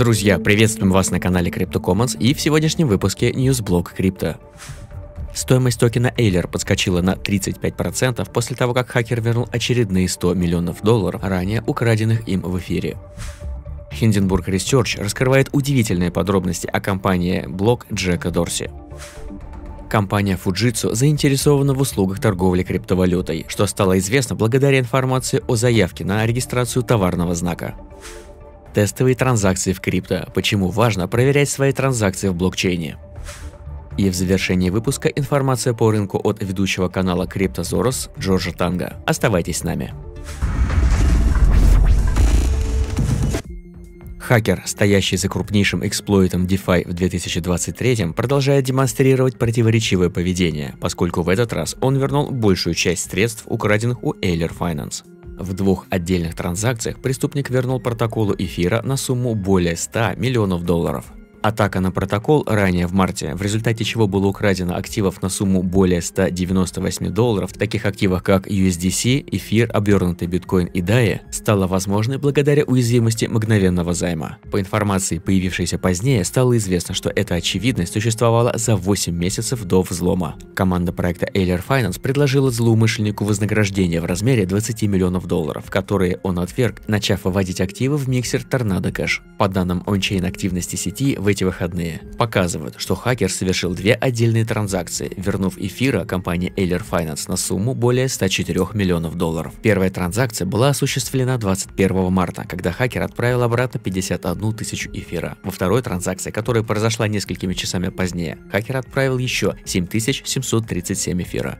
Друзья, приветствуем вас на канале CryptoCommons и в сегодняшнем выпуске Newsblog Крипто. Стоимость токена Эйлер подскочила на 35% после того, как хакер вернул очередные 100 миллионов долларов, ранее украденных им в эфире. Hindenburg Research раскрывает удивительные подробности о компании блок Джека Дорси. Компания Fujitsu заинтересована в услугах торговли криптовалютой, что стало известно благодаря информации о заявке на регистрацию товарного знака. Тестовые транзакции в крипто. Почему важно проверять свои транзакции в блокчейне. И в завершении выпуска информация по рынку от ведущего канала CryptoZoros Джорджа Танга. Оставайтесь с нами. Хакер, стоящий за крупнейшим эксплойтом DeFi в 2023, продолжает демонстрировать противоречивое поведение, поскольку в этот раз он вернул большую часть средств, украденных у Ailer Finance. В двух отдельных транзакциях преступник вернул протоколу эфира на сумму более 100 миллионов долларов – Атака на протокол ранее в марте, в результате чего было украдено активов на сумму более 198 долларов, в таких активах как USDC, эфир, обернутый биткоин и DAI, стала возможной благодаря уязвимости мгновенного займа. По информации, появившейся позднее, стало известно, что эта очевидность существовала за 8 месяцев до взлома. Команда проекта Ailer Finance предложила злоумышленнику вознаграждение в размере 20 миллионов долларов, которые он отверг, начав выводить активы в миксер Tornado Cash. По данным ончейн активности сети, в эти выходные показывают, что хакер совершил две отдельные транзакции, вернув эфира компании Ailer Finance на сумму более 104 миллионов долларов. Первая транзакция была осуществлена 21 марта, когда хакер отправил обратно 51 тысячу эфира. Во второй транзакции, которая произошла несколькими часами позднее, хакер отправил еще 7737 эфира.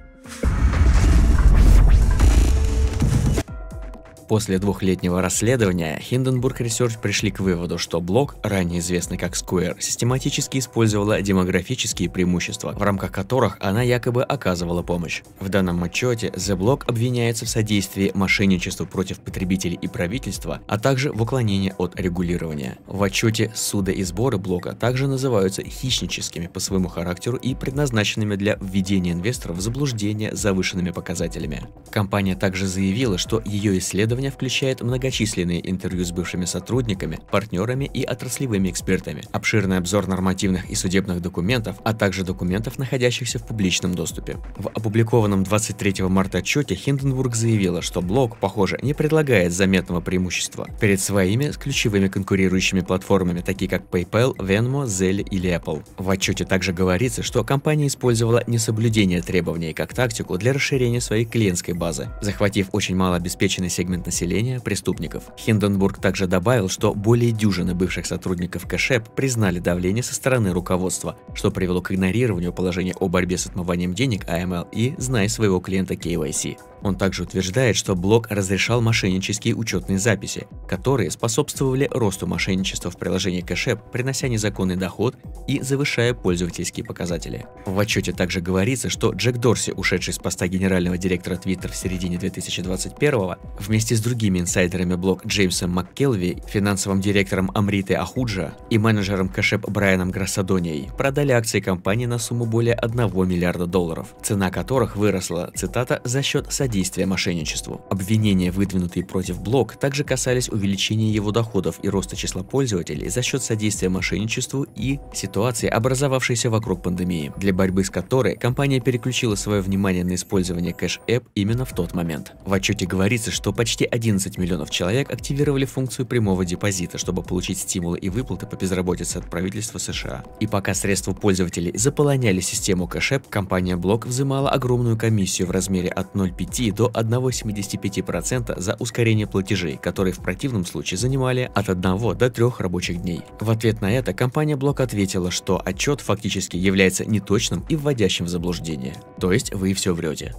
После двухлетнего расследования Hindenburg Research пришли к выводу, что блок, ранее известный как Square, систематически использовала демографические преимущества, в рамках которых она якобы оказывала помощь. В данном отчете The Block обвиняется в содействии мошенничеству против потребителей и правительства, а также в уклонении от регулирования. В отчете суда и сборы блока также называются хищническими по своему характеру и предназначенными для введения инвесторов в заблуждение завышенными показателями. Компания также заявила, что ее исследование Исследование включает многочисленные интервью с бывшими сотрудниками, партнерами и отраслевыми экспертами, обширный обзор нормативных и судебных документов, а также документов, находящихся в публичном доступе. В опубликованном 23 марта отчете Хинденбург заявила, что блок, похоже, не предлагает заметного преимущества перед своими ключевыми конкурирующими платформами, такие как PayPal, Venmo, Zelle или Apple. В отчете также говорится, что компания использовала несоблюдение требований как тактику для расширения своей клиентской базы, захватив очень малообеспеченный сегмент населения преступников. Хинденбург также добавил, что более дюжины бывших сотрудников Кэшеп признали давление со стороны руководства, что привело к игнорированию положения о борьбе с отмыванием денег AML и «Знай своего клиента KYC». Он также утверждает, что блок разрешал мошеннические учетные записи, которые способствовали росту мошенничества в приложении Кэшеп, принося незаконный доход и завышая пользовательские показатели. В отчете также говорится, что Джек Дорси, ушедший с поста генерального директора Twitter в середине 2021 вместе с другими инсайдерами блок Джеймсом МакКелви, финансовым директором Амриты Ахуджа и менеджером Кэшеп Брайаном Грассадонией, продали акции компании на сумму более 1 миллиарда долларов, цена которых выросла, цитата, за счет содействия содействия мошенничеству. Обвинения, выдвинутые против блок, также касались увеличения его доходов и роста числа пользователей за счет содействия мошенничеству и ситуации, образовавшейся вокруг пандемии, для борьбы с которой компания переключила свое внимание на использование Cash App именно в тот момент. В отчете говорится, что почти 11 миллионов человек активировали функцию прямого депозита, чтобы получить стимулы и выплаты по безработице от правительства США. И пока средства пользователей заполоняли систему Cash App, компания Блок взимала огромную комиссию в размере от 0,5 до 1,75% за ускорение платежей, которые в противном случае занимали от 1 до 3 рабочих дней. В ответ на это компания Блок ответила, что отчет фактически является неточным и вводящим в заблуждение. То есть вы все врете.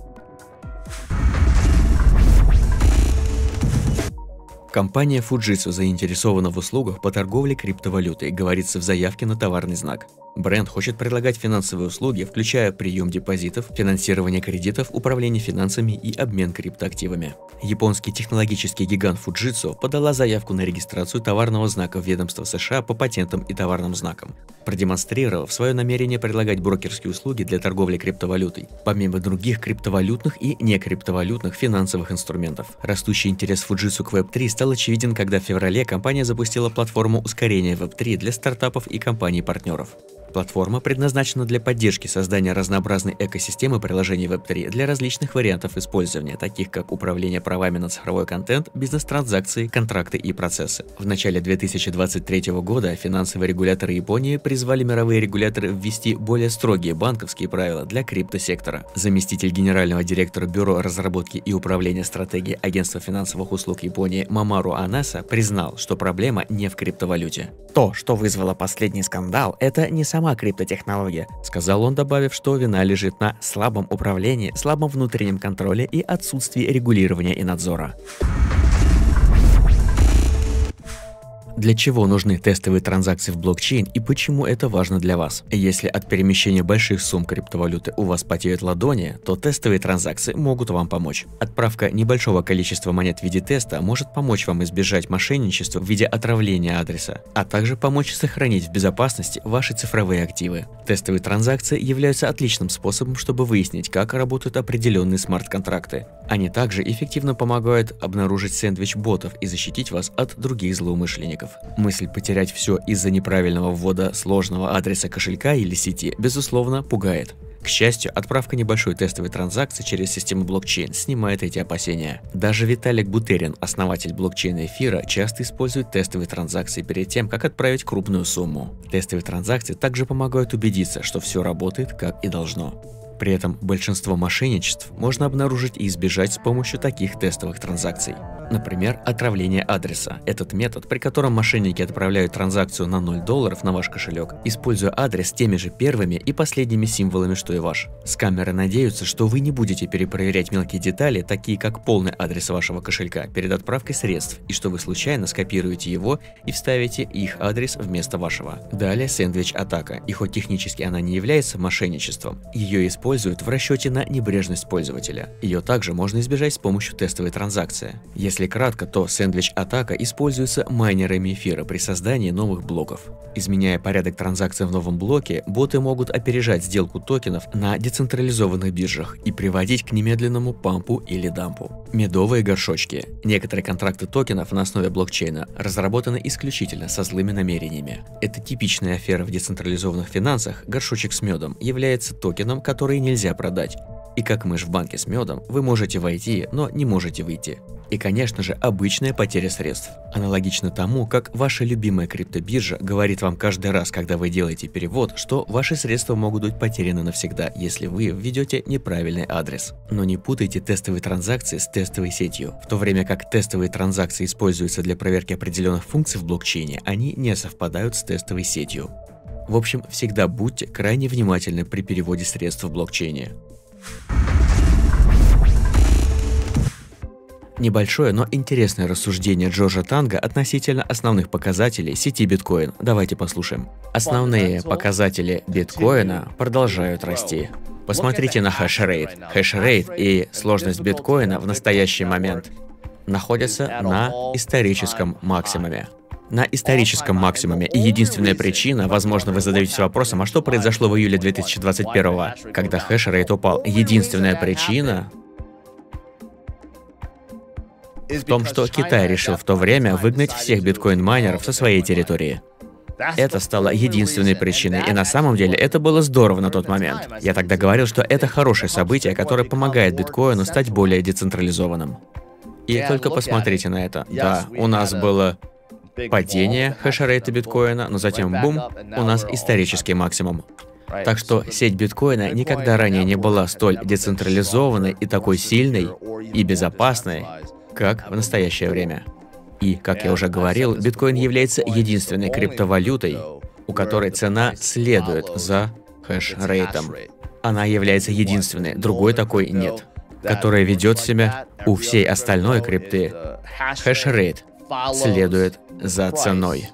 Компания Fujitsu заинтересована в услугах по торговле криптовалютой, говорится в заявке на товарный знак. Бренд хочет предлагать финансовые услуги, включая прием депозитов, финансирование кредитов, управление финансами и обмен криптоактивами. Японский технологический гигант Fujitsu подала заявку на регистрацию товарного знака в ведомство США по патентам и товарным знакам, продемонстрировав свое намерение предлагать брокерские услуги для торговли криптовалютой, помимо других криптовалютных и некриптовалютных финансовых инструментов. Растущий интерес Fujitsu к Web3 стал очевиден, когда в феврале компания запустила платформу ускорения Web3 для стартапов и компаний-партнеров. Платформа предназначена для поддержки создания разнообразной экосистемы приложений Web3 для различных вариантов использования, таких как управление правами на цифровой контент, бизнес-транзакции, контракты и процессы. В начале 2023 года финансовые регуляторы Японии призвали мировые регуляторы ввести более строгие банковские правила для криптосектора. Заместитель генерального директора Бюро разработки и управления стратегией Агентства финансовых услуг Японии Мамару Анаса признал, что проблема не в криптовалюте. То, что вызвало последний скандал, это не сам сама криптотехнология, сказал он, добавив, что вина лежит на слабом управлении, слабом внутреннем контроле и отсутствии регулирования и надзора. Для чего нужны тестовые транзакции в блокчейн и почему это важно для вас? Если от перемещения больших сумм криптовалюты у вас потеют ладони, то тестовые транзакции могут вам помочь. Отправка небольшого количества монет в виде теста может помочь вам избежать мошенничества в виде отравления адреса, а также помочь сохранить в безопасности ваши цифровые активы. Тестовые транзакции являются отличным способом, чтобы выяснить, как работают определенные смарт-контракты. Они также эффективно помогают обнаружить сэндвич ботов и защитить вас от других злоумышленников Мысль потерять все из-за неправильного ввода сложного адреса кошелька или сети, безусловно, пугает. К счастью, отправка небольшой тестовой транзакции через систему блокчейн снимает эти опасения. Даже Виталик Бутерин, основатель блокчейна эфира, часто использует тестовые транзакции перед тем, как отправить крупную сумму. Тестовые транзакции также помогают убедиться, что все работает как и должно. При этом большинство мошенничеств можно обнаружить и избежать с помощью таких тестовых транзакций. Например, отравление адреса. Этот метод, при котором мошенники отправляют транзакцию на 0 долларов на ваш кошелек, используя адрес теми же первыми и последними символами, что и ваш. Скамеры надеются, что вы не будете перепроверять мелкие детали, такие как полный адрес вашего кошелька, перед отправкой средств, и что вы случайно скопируете его и вставите их адрес вместо вашего. Далее сэндвич-атака, и хоть технически она не является мошенничеством, ее используют в расчете на небрежность пользователя. Ее также можно избежать с помощью тестовой транзакции. Если кратко, то сэндвич-атака используется майнерами эфира при создании новых блоков. Изменяя порядок транзакций в новом блоке, боты могут опережать сделку токенов на децентрализованных биржах и приводить к немедленному пампу или дампу. Медовые горшочки. Некоторые контракты токенов на основе блокчейна разработаны исключительно со злыми намерениями. Это типичная афера в децентрализованных финансах, горшочек с медом является токеном, который нельзя продать. И как мышь в банке с медом, вы можете войти, но не можете выйти. И, конечно же, обычная потеря средств. Аналогично тому, как ваша любимая криптобиржа говорит вам каждый раз, когда вы делаете перевод, что ваши средства могут быть потеряны навсегда, если вы введете неправильный адрес. Но не путайте тестовые транзакции с тестовой сетью. В то время как тестовые транзакции используются для проверки определенных функций в блокчейне, они не совпадают с тестовой сетью. В общем, всегда будьте крайне внимательны при переводе средств в блокчейне. Небольшое, но интересное рассуждение Джорджа Танга относительно основных показателей сети биткоин. Давайте послушаем. Основные показатели биткоина продолжают расти. Посмотрите на хэшрейт. Хэшрейт и сложность биткоина в настоящий момент находятся на историческом максимуме на историческом максимуме. И единственная причина, возможно, вы задаетесь вопросом, а что произошло в июле 2021, когда хэшрейт упал? Единственная причина в том, что Китай решил в то время выгнать всех биткоин-майнеров со своей территории. Это стало единственной причиной, и на самом деле это было здорово на тот момент. Я тогда говорил, что это хорошее событие, которое помогает биткоину стать более децентрализованным. И только посмотрите на это. Да, у нас было падение хэшрейта биткоина, но затем бум, у нас исторический максимум. Так что сеть биткоина никогда ранее не была столь децентрализованной и такой сильной и безопасной, как в настоящее время. И, как я уже говорил, биткоин является единственной криптовалютой, у которой цена следует за хэш-рейтом. Она является единственной, другой такой нет, которая ведет себя у всей остальной крипты. Хэш-рейт следует за ценой,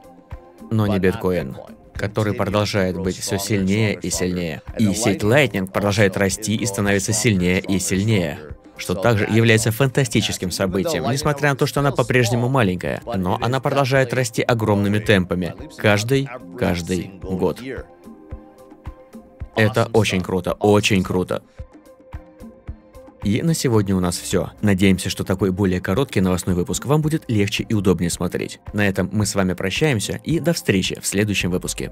но не биткоин который продолжает быть все сильнее и сильнее. И сеть Lightning продолжает расти и становится сильнее и сильнее что также является фантастическим событием, несмотря на то, что она по-прежнему маленькая, но она продолжает расти огромными темпами, каждый, каждый год. Это очень круто, очень круто. И на сегодня у нас все. Надеемся, что такой более короткий новостной выпуск вам будет легче и удобнее смотреть. На этом мы с вами прощаемся и до встречи в следующем выпуске.